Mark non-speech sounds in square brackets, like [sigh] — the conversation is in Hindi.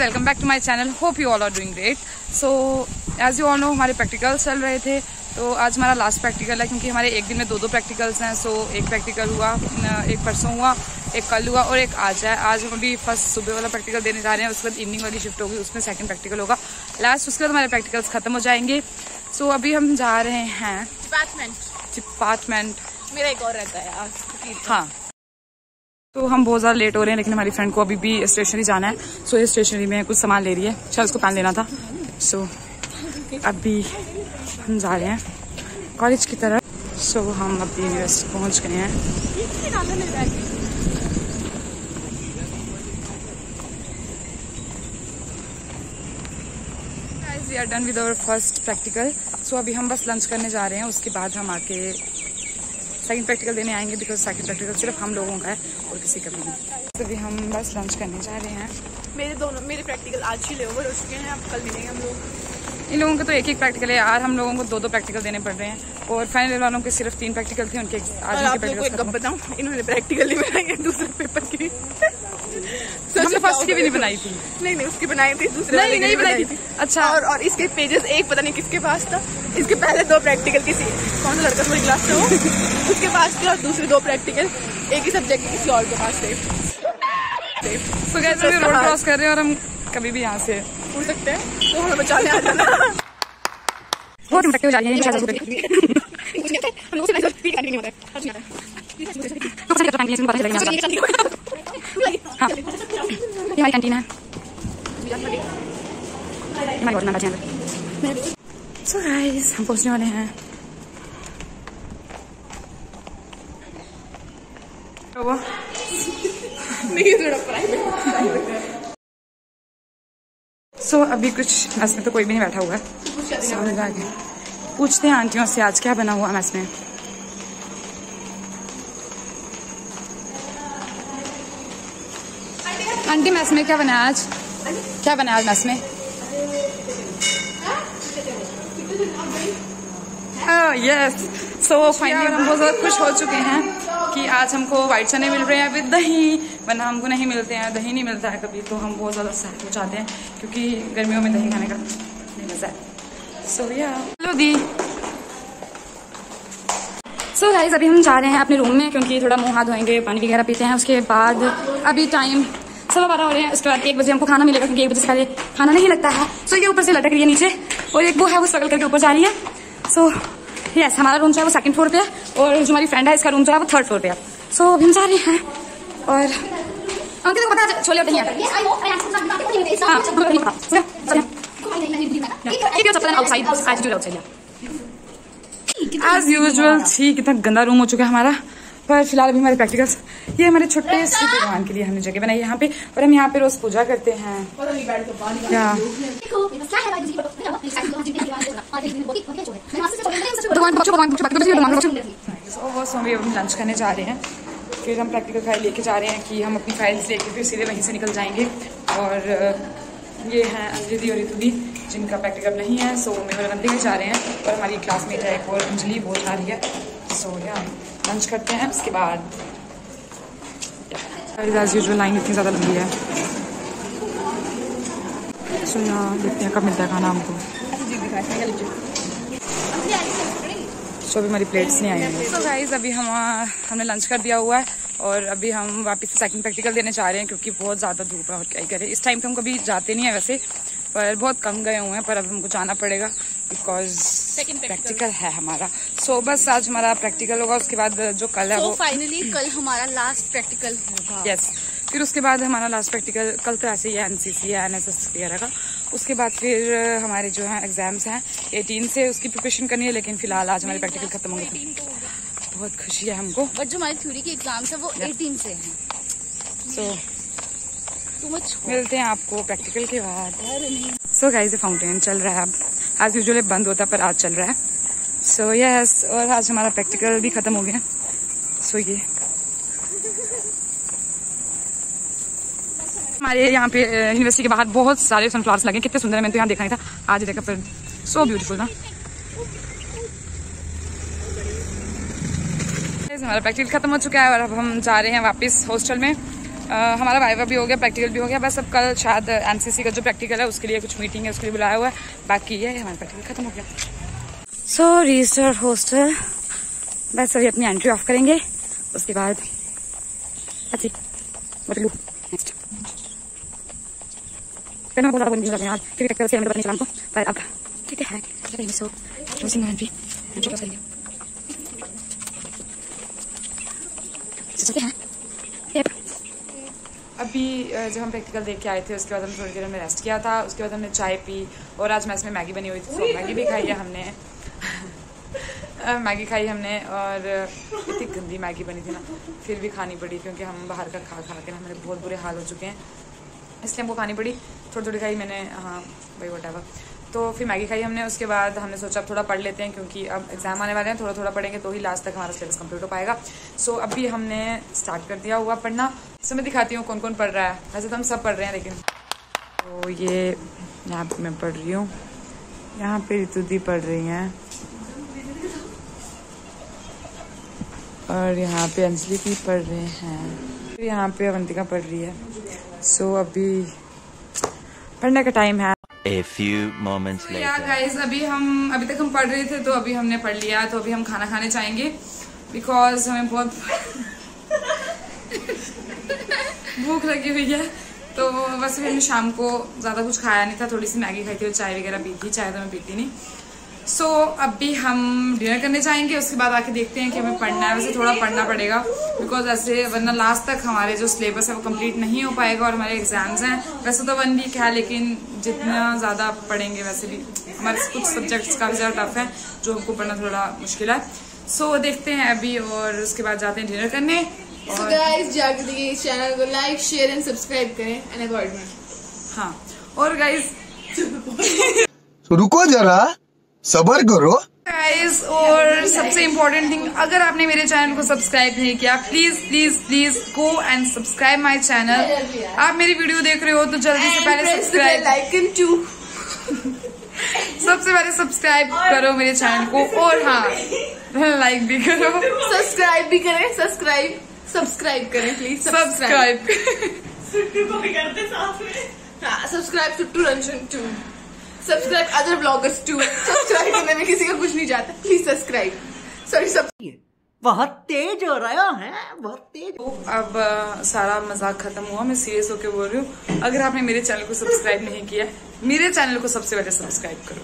Welcome back to my channel hope you all are doing great so as you all know हमारे प्रैक्टिकल्स चल रहे थे तो आज हमारा लास्ट प्रैक्टिकल है क्योंकि हमारे एक दिन में दो दो प्रैक्टिकल्स हैं सो so, एक प्रैक्टिकल हुआ एक परसों हुआ एक कल हुआ और एक आज है। आज हम अभी फ़र्स्ट सुबह वाला प्रैक्टिकल देने जा रहे हैं उसके बाद इवनिंग वाली शिफ्ट होगी उसमें सेकंड प्रैक्टिकल होगा। लास्ट उसके बाद हमारे प्रैक्टिकल्स खत्म हो जाएँगे। सो so, अभी हम जा रहे हैं डिपार्टमेंट डिपार्टमेंट मेरा एक और रहता है आज हाँ। तो हम बहुत ज़्यादा लेट हो रहे हैं, लेकिन हमारी फ्रेंड को अभी भी स्टेशनरी जाना है। सो ये स्टेशनरी में कुछ सामान ले रही है। शायद उसको पेन लेना था। सो अभी हम जा रहे हैं कॉलेज की तरफ़। सो हम अभी यूनिवर्सिटी पहुँच गए हैं। Done with our first practical so अभी हम बस लंच करने जा रहे हैं। उसके बाद हम आके सेकंड प्रैक्टिकल देने आएँगे बिकॉज़ सेकंड प्रैक्टिकल सिर्फ़ हम लोगों का है और किसी का भी नहीं। तो अभी हम बस लंच करने जा रहे हैं। मेरे दोनों मेरे प्रैक्टिकल आज ही लेवर हो चुके हैं अब कल मिलेंगे हम लोग। इन लोगों को तो एक एक प्रैक्टिकल है। यार हम लोगों को दो दो प्रैक्टिकल देने पड़ रहे हैं। और फाइनल वालों के सिर्फ़ तीन प्रैक्टिकल थे उनके आज के प्रैक्टिकल बताऊँ इन्होंने प्रैक्टिकल नहीं बनाए दूसरे पेपर की। हमने फ़र्स्ट की भी नहीं बनाई थी। नहीं नहीं उसकी बनाई थी दूसरे नहीं नहीं बनाई थी। अच्छा। और और इसके पेजेस एक पता नहीं किसके पास था। इसके पहले दो प्रैक्टिकल किसी कौन सा लड़का पूरी क्लास से हो? उसके पास थे और दूसरे दो प्रैक्टिकल एक ही सब्जेक्ट किसी और के पास थे। तो कैसे भी रोड क्रॉस कर रहे हैं और हम कभी भी यहाँ से उड़ सकते हैं। तो हमें बचाने आ जाना। [laughs] बहुत [laughs] [laughs] इम्पैक्ट हो जा रही है। हम लोग से कंटिन्यू होता हाँ ये हमारी कैंटीन है हमारी सो गाइस हम पहुँचने वाले हैं नहीं थोड़ा प्राइवेट सो so, अभी कुछ मैस में तो कोई भी नहीं बैठा हुआ है so, पूछते हैं आंटियों से आज क्या बना हुआ मैस में आंटी मैस में क्या बना आज? क्या बना आज मैस में यस सो फाइनली हम बहुत खुश हो चुके हैं कि आज हमको वाइट चने मिल रहे हैं विद दही। वरना हमको नहीं मिलते हैं, दही नहीं मिलता है कभी तो हम बहुत ज़्यादा सैड हो जाते हैं क्योंकि गर्मियों में दही खाने का नहीं मज़ा है। सो या हेलो दी सो so गाइज़ अभी हम जा रहे हैं अपने रूम में क्योंकि थोड़ा मुँह हाथ धोएँगे, पानी वगैरह पीते हैं। उसके बाद अभी टाइम सवा बारह हो रहे हैं उसके बाद एक बजे हमको खाना मिलेगा क्योंकि एक बजे से खाना नहीं लगता है। सो ये ऊपर से लटक रही है नीचे और एक वो है वो स्ट्रगल करके ऊपर जा रही है। सो यस हमारा रूम जो है वो सेकंड फ्लोर पे है और जो हमारी फ्रेंड है इसका रूम जो है वो थर्ड फ्लोर पे है। सो हम जा रहे हैं और अंकित को पता छोले होते हैं एज यूजल छी कितना गंदा रूम हो चुका है हमारा। पर फ़िलहाल अभी हमारे प्रैक्टिकल्स ये हमारे छोटे से भगवान के लिए हमने जगह बनाई यहाँ पे और हम यहाँ पे रोज पूजा करते हैं क्या अभी हम लंच करने जा रहे हैं फिर हम प्रैक्टिकल फ़ाइल लेके जा रहे हैं कि हम अपनी फाइल्स लेके फिर सीधे वहीं से निकल जाएँगे और ये हैं अंजलि और ऋतुदी जिनका प्रैक्टिकल नहीं है सो मेरे नंदे जा रहे हैं और हमारी क्लासमेट है एक और अंजलि बहुत आ रही है सो या लंच करते हैं उसके बाद एज यूजल लाइन इतनी ज़्यादा लंबी है। सो देखते हैं कब मिलता है खाना हमको। सो अभी हमारी प्लेट्स नहीं आई हैं। सो गाइज़ अभी हम हमने लंच कर दिया हुआ है और अभी हम वापस सेकंड प्रैक्टिकल देने जा रहे हैं क्योंकि बहुत ज़्यादा धूप है और क्या ही करें। इस टाइम पे हम कभी जाते नहीं है वैसे, पर बहुत कम गए हुए हैं, पर अब हमको जाना पड़ेगा बिकॉज़ प्रैक्टिकल है हमारा। सो so, बस आज हमारा प्रैक्टिकल होगा उसके बाद जो कल है so, वो फाइनली कल हमारा लास्ट प्रैक्टिकल होगा। Yes yes. फिर उसके बाद हमारा लास्ट प्रैक्टिकल कल तो ऐसे ही है एनसीसी है एनएसएस वगैरह का। उसके बाद फिर हमारे जो है एग्ज़ाम्स हैं 18 से उसकी प्रिपरेशन करनी है लेकिन फ़िलहाल आज हमारे प्रैक्टिकल खत्म हो गए बहुत खुशी है हमको। बट जो हमारी थ्योरी के एग्ज़ाम्स है वो 18 से हैं। सो मिलते हैं आपको प्रैक्टिकल के बाद। सो गाइस फाउंटेन चल रहा है अब। आज यूजुअली बंद होता है पर आज चल रहा है। सो so, यस yes, और आज हमारा प्रैक्टिकल भी खत्म हो गया। सो so, ये। हमारे यहाँ पे यूनिवर्सिटी के बाहर बहुत सारे सनफ्लावर्स लगे कितने सुंदर है मैंने तो यहाँ देखा नहीं था। आज देखा फिर सो ब्यूटीफुल ना। हमारा प्रैक्टिकल खत्म हो चुका है और अब हम जा रहे हैं वापस हॉस्टल में। हमारा वाइवा भी हो गया प्रैक्टिकल भी हो गया, बस अब कल शायद एनसीसी का जो प्रैक्टिकल है, उसके लिए कुछ मीटिंग है, उसके लिए बुलाया हुआ है, बाकी ये हमारा प्रैक्टिकल खत्म हो गया। सो रिस्टर हॉस्टल बस अभी अपनी एंट्री ऑफ़ करेंगे, उसके बाद अच्छी ठीक है। चलते हैं. अभी जब हम प्रैक्टिकल देख के आए थे उसके बाद हम थोड़ी देर में रेस्ट किया था उसके बाद हमने चाय पी और आज मैस में मैगी बनी हुई थी तो मैगी भी खाई है हमने। [laughs] मैगी खाई हमने और इतनी गंदी मैगी बनी थी ना फिर भी खानी पड़ी क्योंकि हम बाहर का खा खा के ना हमारे बहुत बुरे हाल हो चुके हैं। इसलिए हमको खानी पड़ी थोड़ी थोड़ी खाई मैंने हाँ भाई वट तो फिर मैगी खाई हमने, उसके बाद हमने सोचा थोड़ा पढ़ लेते हैं क्योंकि अब एग्ज़ाम आने वाले हैं थोड़ा थोड़ा पढ़ेंगे तो ही लास्ट तक हमारा सिलेबस कंप्लीट हो पाएगा। सो अभी हमने स्टार्ट कर दिया हुआ पढ़ना। सो मैं दिखाती हूँ कौन कौन पढ़ रहा है। वैसे तो हम सब पढ़ रहे हैं, लेकिन तो ये यहाँ पे मैं पढ़ रही हूँ। यहाँ पे ऋतुदी पढ़ रही हैं। और यहाँ पे अंजलि भी पढ़ रहे हैं। यहाँ पे अवंतिका पढ़ रही है। सो अभी पढ़ने का टाइम है। A few moments later. Yeah, guys, अभी हम अभी तक हम पढ़ रहे थे तो अभी हमने पढ़ लिया तो अभी हम खाना खाने चाहेंगे बिकॉज़ हमें बहुत भूख लगी हुई है तो वैसे भी हमने शाम को ज़्यादा कुछ खाया नहीं था थोड़ी सी मैगी खाई थी और चाय वगैरह पी थी। चाय तो मैं पीती नहीं। सो so, अभी हम डिनर करने जाएँगे उसके बाद आके देखते हैं कि हमें पढ़ना है। वैसे थोड़ा पढ़ना पड़ेगा बिकॉज़ ऐसे वरना लास्ट तक हमारे जो सिलेबस है वो कंप्लीट नहीं हो पाएगा और हमारे एग्ज़ाम्स हैं। वैसे तो वन वीक है लेकिन जितना ज़्यादा पढ़ेंगे वैसे भी हमारे कुछ सब्जेक्ट्स काफ़ी ज़्यादा टफ है जो हमको पढ़ना थोड़ा मुश्किल है। सो so, देखते हैं अभी और उसके बाद जाते हैं डिनर करने। और गाइस जागृति के इस चैनल को लाइक शेयर एंड सब्सक्राइब करें एंड अपॉइंटमेंट हाँ और गाइज़ [laughs] रुको जरा। सबर करो। गाइस और सबसे इम्पोर्टेंट थिंग अगर आपने मेरे चैनल को सब्सक्राइब नहीं किया please please please go and subscribe my channel आप मेरी वीडियो देख रहे हो तो जल्दी से पहले सब्सक्राइब आइकन टू सबसे पहले सब्सक्राइब करो मेरे चैनल को और हाँ लाइक [laughs] भी करो। सब्सक्राइब भी करें सब्सक्राइब सब्सक्राइब करें please subscribe subscribe Suttu Ranjan to subscribe other bloggers to subscribe करने में किसी का कुछ नहीं जाता प्लीज़ सब्सक्राइब सॉरी सब बहुत तेज हो रहा है बहुत तेज। तो अब आ, सारा मज़ाक खत्म हुआ मैं सीरियस होकर बोल रही हूँ। अगर आपने मेरे चैनल को सब्सक्राइब नहीं किया मेरे चैनल को सबसे पहले सब्सक्राइब करो।